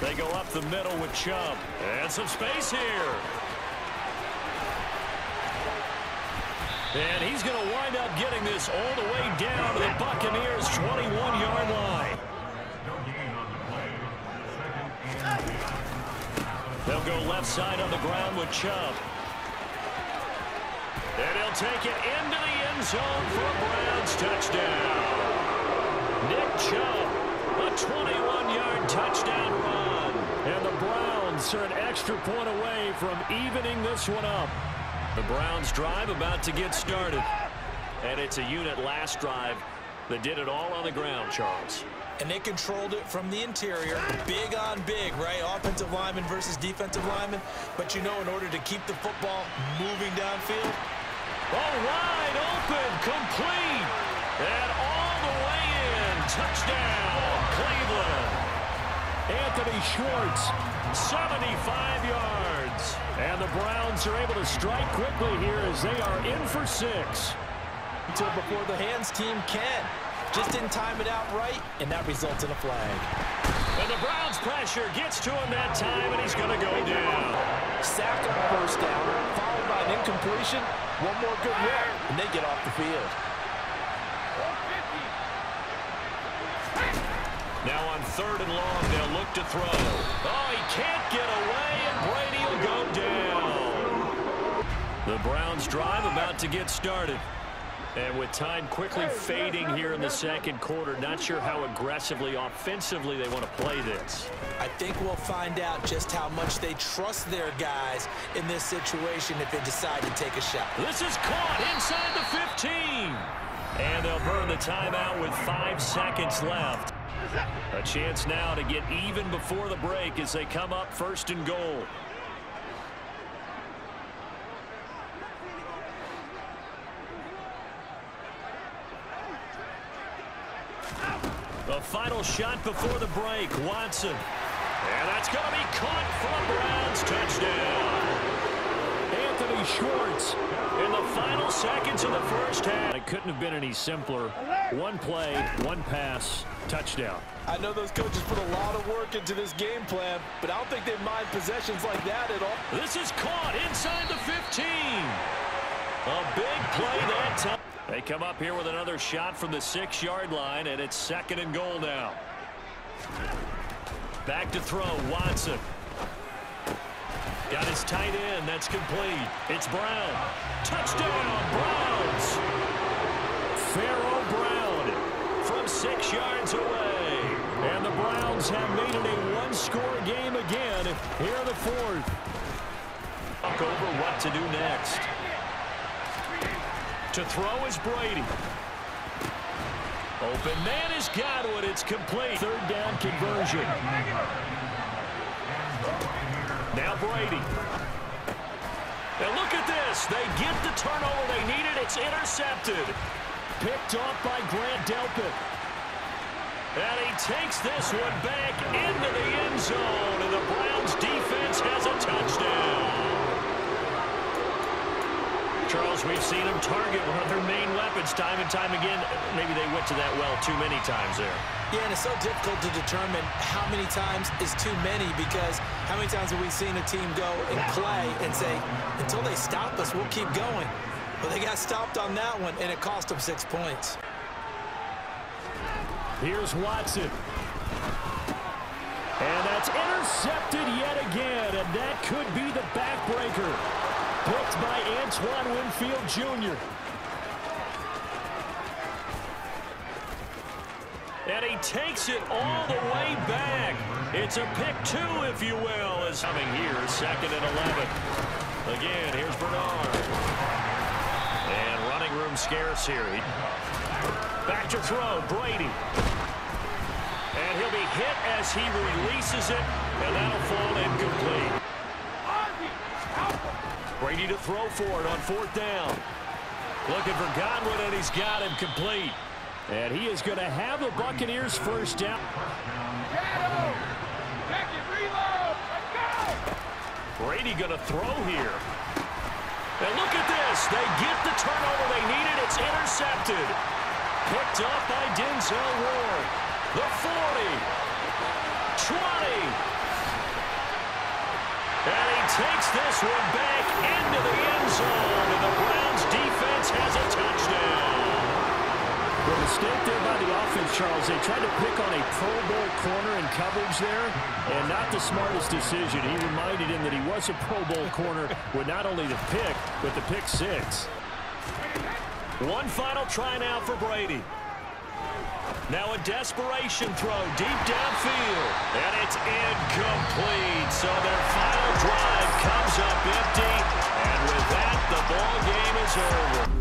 They go up the middle with Chubb. And some space here. And he's going to wind up getting this all the way down to the Buccaneers' 21-yard line. They'll go left side on the ground with Chubb. And he'll take it into the end zone for a Browns touchdown. Nick Chubb, a 21-yard touchdown Browns are an extra point away from evening this one up. The Browns drive about to get started. And it's a unit last drive that did it all on the ground, Charles. And they controlled it from the interior, big on big, right? Offensive lineman versus defensive lineman. But you know, in order to keep the football moving downfield. Oh, wide open, complete, and all the way in. Touchdown, Cleveland. Anthony Schwartz, 75 yards. And the Browns are able to strike quickly here as they are in for six. Until before the hands team can. Just didn't time it out right, and that results in a flag. And the Browns pressure gets to him that time, and he's going to go down. Sack on first down, followed by an incompletion. One more good rep, and they get off the field. Now on third and long, they'll look to throw. Oh, he can't get away, and Brady will go down. The Browns drive about to get started. And with time quickly fading here in the second quarter, not sure how aggressively, offensively they want to play this. I think we'll find out just how much they trust their guys in this situation if they decide to take a shot. This is caught inside the 15. And they'll burn the timeout with five seconds left. A chance now to get even before the break as they come up first and goal. The final shot before the break, Watson. And that's going to be caught from Browns touchdown. Anthony Schwartz in the final seconds of the first half. It couldn't have been any simpler. One play, one pass, touchdown. I know those coaches put a lot of work into this game plan, but I don't think they mind possessions like that at all. This is caught inside the 15. A big play that time. They come up here with another shot from the six-yard line, and it's second and goal now. Back to throw, Watson. Got his tight end. That's complete. It's Brown. Touchdown, Browns. Pharaoh Brown from six yards away. And the Browns have made it a one-score game again here in the fourth. Talk over what to do next. To throw is Brady. Open man is Godwin. It's complete. Third down conversion. Now Brady. And look at this. They get the turnover they needed. It's intercepted. Picked off by Grant Delpit. And he takes this one back into the end zone. And the Browns defense has a touchdown. Charles, we've seen them target one of their main weapons time and time again. Maybe they went to that well too many times there. Yeah, and it's so difficult to determine how many times is too many because how many times have we seen a team go and play and say, until they stop us, we'll keep going. But they got stopped on that one, and it cost them six points. Here's Watson. And that's intercepted yet again, and that could be the backbreaker. Picked by Antoine Winfield Jr. And he takes it all the way back. It's a pick two, if you will, is coming here, second and 11. Again, here's Bernard. And running room scarce here. Back to throw, Brady. And he'll be hit as he releases it, and that'll fall incomplete. Brady to throw for it on fourth down. Looking for Godwin, and he's got him complete. And he is going to have the Buccaneers first down. Brady going to throw here. And look at this. They get the turnover they needed. It's intercepted. Picked up by Denzel Ward. The 40. 20. This one back into the end zone, and the Browns defense has a touchdown. Well, mistake there by the offense, Charles. They tried to pick on a Pro Bowl corner in coverage there, and not the smartest decision. He reminded him that he was a Pro Bowl corner with not only the pick, but the pick six. One final try now for Brady. Now a desperation throw deep downfield. And it's incomplete. So their final drive comes up empty. And with that, the ball game is over.